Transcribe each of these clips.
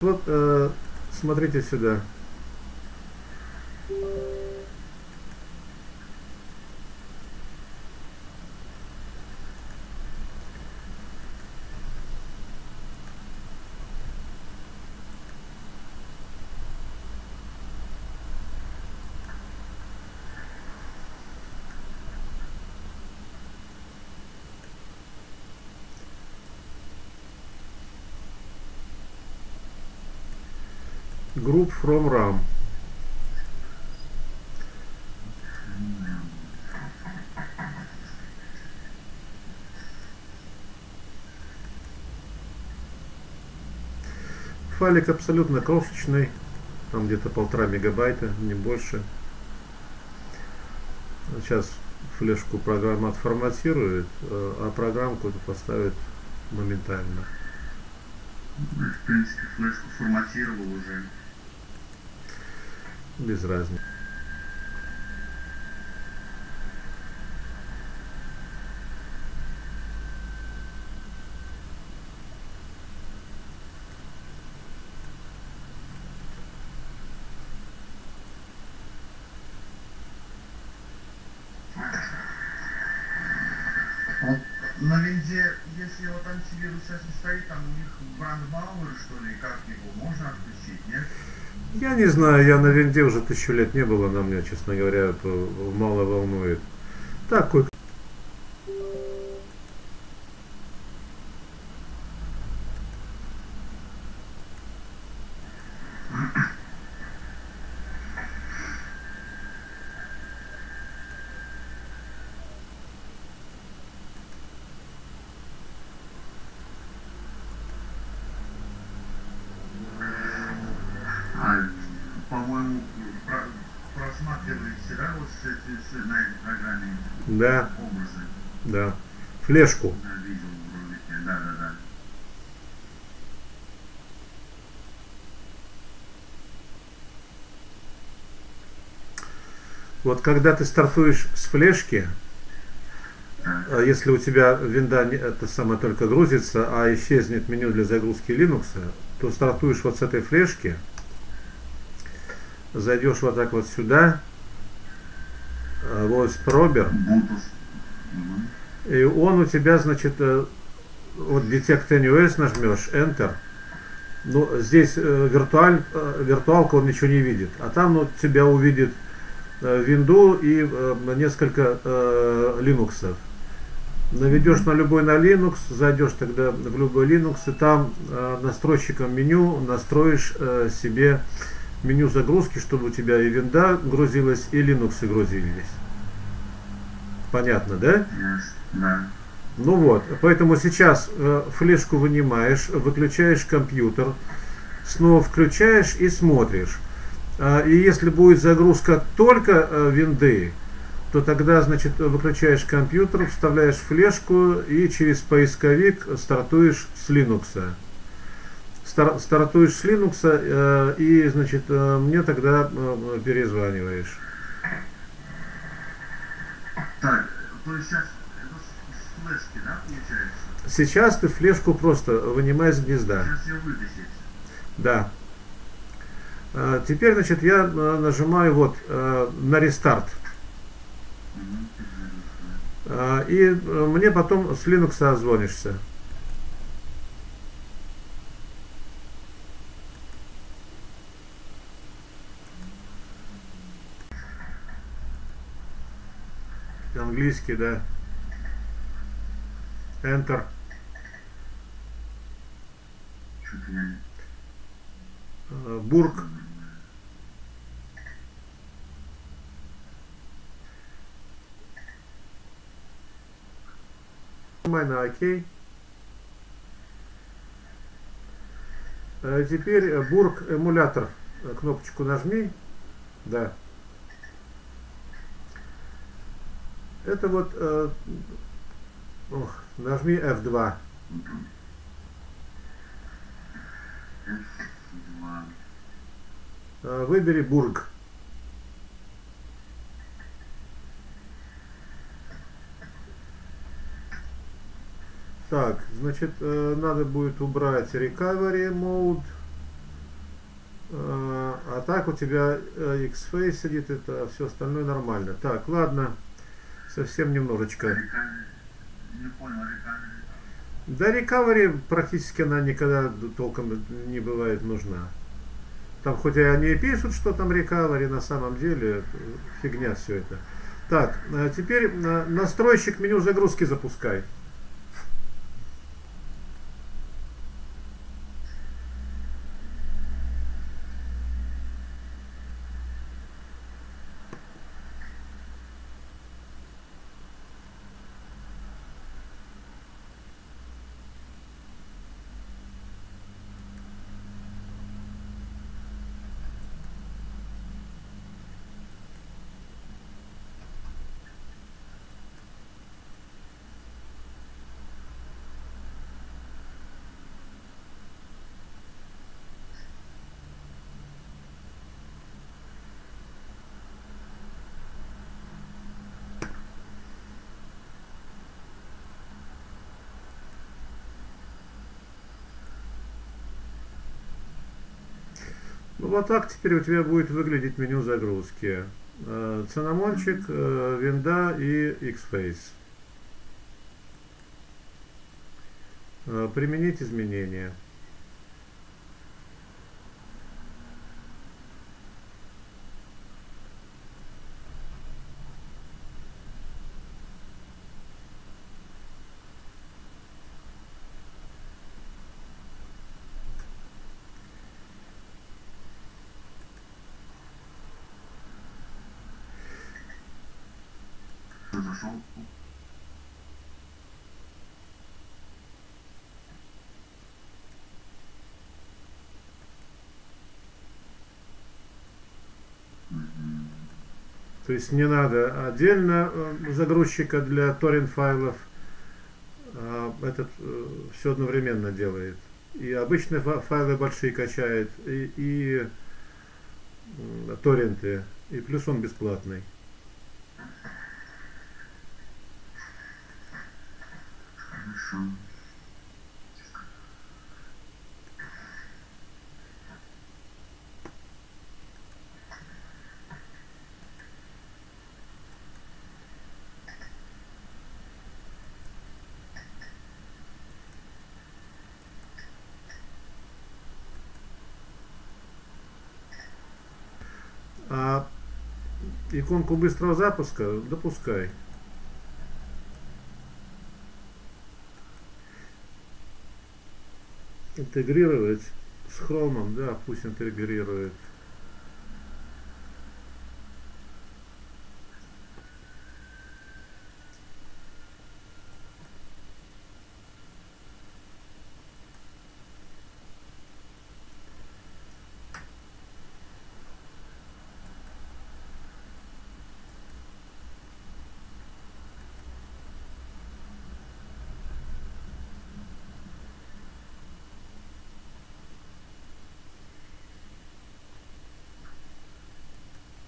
Вот, э, смотрите сюда. Group from RAM. Файлик абсолютно крошечный, там где-то полтора мегабайта, не больше. Сейчас флешку программа отформатирует, э, а программку это поставит моментально. В принципе, флешку форматировал уже. Без разницы. На винде, если вот антивирус сейчас не стоит, там у них брандмауэр, что ли, как его, можно отключить, нет? Я не знаю, я на винде уже тысячу лет не было, на меня, честно говоря, мало волнует. Так, А, по-моему, про- просматриваете, да, вот эти, на этой программе Да, образы? да. Флешку. Да, видел в ролике, да, да, да. Вот когда ты стартуешь с флешки, а если у тебя винда это самое только грузится, а исчезнет меню для загрузки Linux, то стартуешь вот с этой флешки, зайдешь вот так вот сюда, э, Бутус. Мгм. и он у тебя, значит, э, вот Detect NUS нажмешь, Enter, ну, здесь э, виртуаль, виртуалка он ничего не видит, а там ну, тебя увидит винду и несколько Linux. Наведешь на любой на Linux, зайдешь тогда в любой Linux, и там настройщиком меню настроишь себе меню загрузки, чтобы у тебя и винда грузилась, и Linux грузились. Понятно, да? Да. Ну вот, поэтому сейчас э, флешку вынимаешь, выключаешь компьютер, снова включаешь и смотришь. А, и если будет загрузка только э, винды, то тогда, значит, выключаешь компьютер, вставляешь флешку и через поисковик стартуешь с Linux. Стар- стартуешь с Linux э, и, значит, э, мне тогда э, перезваниваешь. Так, то есть сейчас это с, флешки, да, получается? Сейчас ты флешку просто вынимаешь с гнезда. Сейчас ее вытащить. Да. А, Теперь, значит, я э, нажимаю вот э, на рестарт. А, И э, мне потом с Linux отзвонишься. Английский, да. Enter. Э, Бург. Нажимай на ОК. Э, Теперь э, Бург эмулятор. Э, Кнопочку нажми. Да. Это вот э, ох, нажми F2. F2. Э, Выбери Бург. Так, значит, э, надо будет убрать recovery mode. так у тебя э, X-Face сидит, это все остальное нормально. Так, ладно, совсем немножечко. Да, рекавери практически она никогда толком не бывает нужна. Там хоть и они пишут, что там рекавери, на самом деле фигня все это. Так, а теперь э, настройщик меню загрузки запускай. Ну вот так теперь у тебя будет выглядеть меню загрузки. Э, цинамончик, э, винда и Xface. Э, применить изменения. Что зашел? То есть не надо отдельно э, загрузчика для торрент файлов. А этот э, все одновременно делает. И обычные фа- файлы большие качает, и, и м, торренты. И плюс он бесплатный. Хорошо. А иконку быстрого запуска допускай. Интегрировать с хромом, да, пусть интегрирует.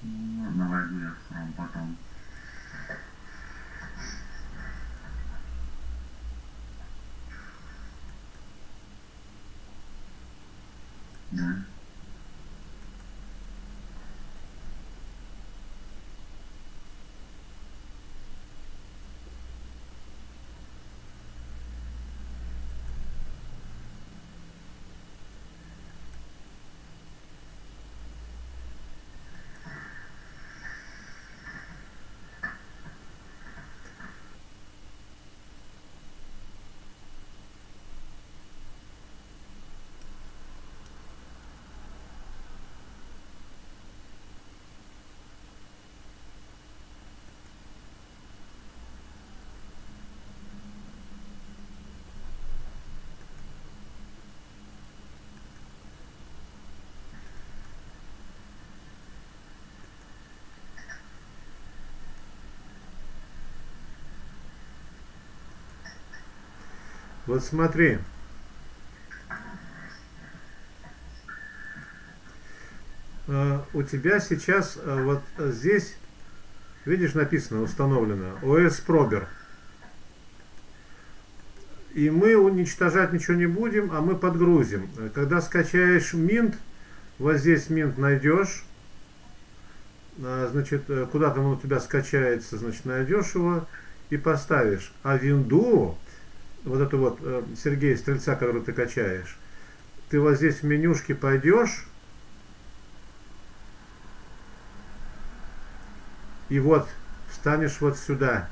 Ну, ладно, возьму я сам потом. Да. Вот смотри. Э, У тебя сейчас э, вот здесь, видишь, написано, установлено OS Prober. И мы уничтожать ничего не будем, а мы подгрузим. Э, Когда скачаешь Mint, Вот здесь Mint найдешь. А, значит, э, куда там он у тебя скачается, значит, найдешь его и поставишь. А винду, вот эту вот э, Сергея Стрельца, которую ты качаешь, ты вот здесь в менюшке пойдешь, и вот встанешь вот сюда.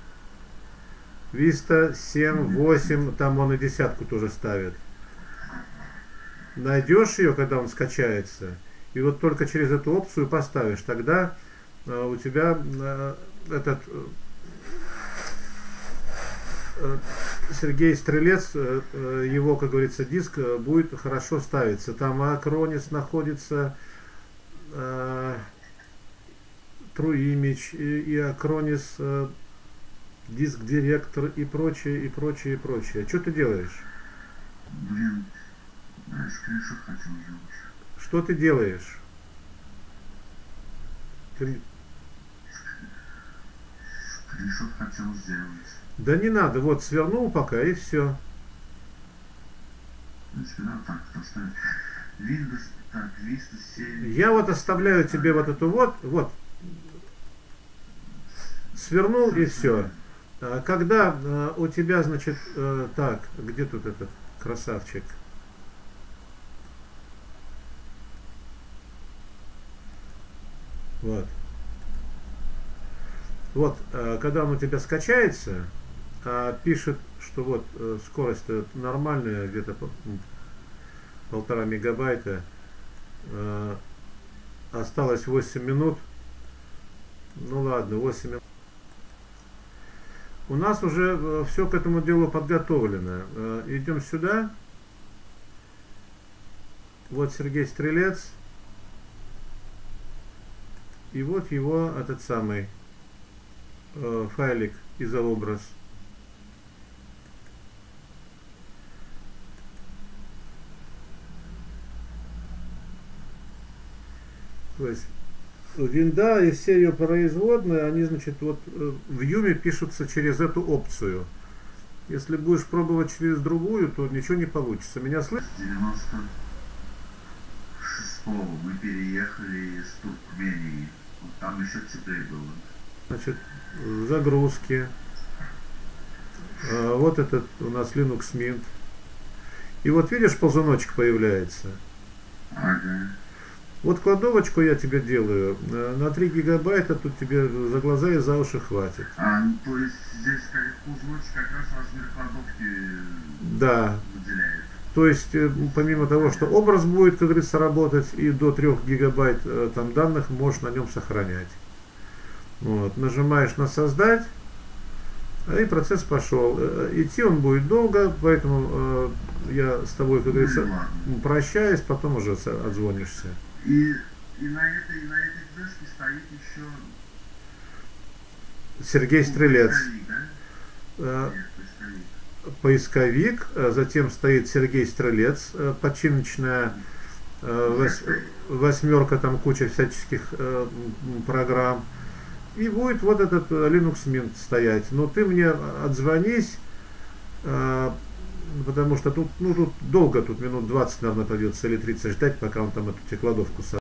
Виста 7, 8, там он и десятку тоже ставит. Найдешь ее, когда он скачается, и вот только через эту опцию поставишь, тогда э, у тебя э, этот э, Сергей Стрелец, э, э, его, как говорится, диск э, будет хорошо ставиться. Там Акронис находится, э, Image и, э, диск директор и прочее, и прочее, и прочее. Что ты делаешь? Блин, да, скриншот хотел сделать. Что ты делаешь? Ты... Скриншот хотел сделать. Да не надо, вот свернул пока и все. В принципе, да, так, поставить. Windows, так, Vista 7. Я вот оставляю тебе вот эту вот, вот, свернул и все. Когда э, у тебя, значит, э, так, где тут этот красавчик? Вот. Вот, э, когда он у тебя скачается, а, пишет, что вот э, скорость нормальная, где-то полтора мегабайта, э, осталось 8 минут, ну ладно, 8 минут. У нас уже все к этому делу подготовлено. Э, Идем сюда. Вот Сергей Стрелец. И вот его этот самый э, файлик изообраз. То есть винда и серию производные, они, значит, вот э, в Юме пишутся через эту опцию. Если будешь пробовать через другую, то ничего не получится. Меня слышно? С 96 мы переехали из Туркмении. Вот там еще теплее было. Значит, загрузки. А, Вот этот у нас Linux Mint. И вот видишь, ползуночек появляется. Ага. Вот кладовочку я тебе делаю. Э, На 3 гигабайта тут тебе за глаза и за уши хватит. А, ну, то есть здесь как узлочек как раз размер кладовки Да. выделяет. То есть, э, помимо того, что образ будет, как говорится, работать, и до 3 гигабайт э, там данных можешь на нем сохранять. Вот. Нажимаешь на создать, и процесс пошел. Идти он будет долго, поэтому э, я с тобой, как Ну, говорится, ладно. прощаюсь, потом уже отзвонишься. И, и на этой, на этой флешке стоит еще Сергей Стрелец. поисковик, да? Нет, поисковик. Поисковик, э, затем стоит Сергей Стрелец, э, починочная э, вос- восьмерка, там куча всяческих э, программ. И будет вот этот Linux Mint стоять. Но ты мне отзвонись, потому что тут, ну, тут долго, тут минут 20, наверное, придется или 30 ждать, пока он там эту тебе кладовку со-